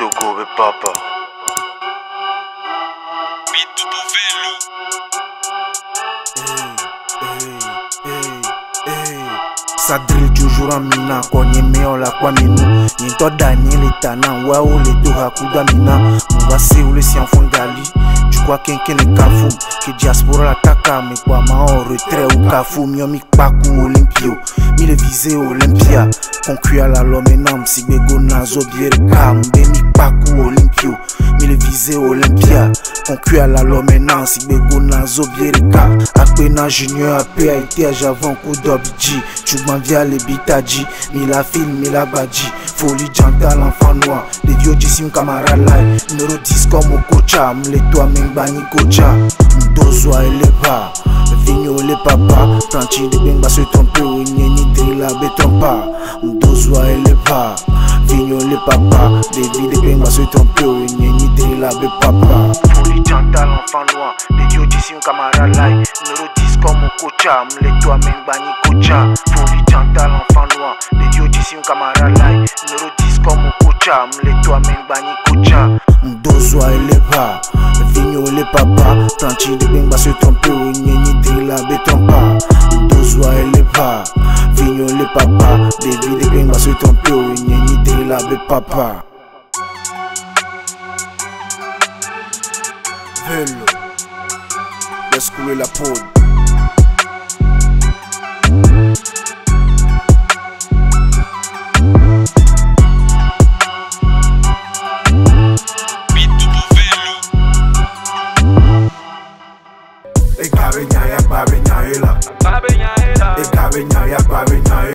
Togo be papa. Ça drill toujours en mina Konye meo la kwa minu Nyinto Daniel etana Wa o le do hakuda mina Mwa se ou le si enfant gali. Tu crois qu'un kene kafu Que diaspora la taka Me kwa ma en retrait ou kafu Mio mi kpaku Olympio. Mi le vise Olympia. Concu à la lomenam Si bego nazo biere ka kpaku Olympio Mi le vise Olympia Concu à la lomenam Si bego nazo biere ka Akpe na junior ape a été à javon coup d'obji Chouban via les bitaji Mi la film, mi la badji. Folie janta l'enfant noir Les dieux sim camarade lai Numéro 10 comme au cocha Mle toi même bani cocha Mdozwa eleva Vigno le papa Tanti de benga se tromper Ou nyeni drilla be trompa Le papa. David de se Ou papa. Janta l'enfant noir Les dieux sim camarade lai Numéro 10 comme au cocha Mle toi même bani cocha Folie janta l'enfant noir Les dieux sim camarade lai Numéro 10 comme au cocha Mle toi même bani cocha Mdozwa eleva Vigno le papa. Tanti de benga se tromper Ou nyeni drilla be trompa Mdozwa eleva Vigno le papa. David de benga se tromper Ou be papa. Velo. Laisse couler la poudre